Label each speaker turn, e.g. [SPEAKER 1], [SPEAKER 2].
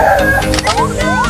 [SPEAKER 1] Oh no!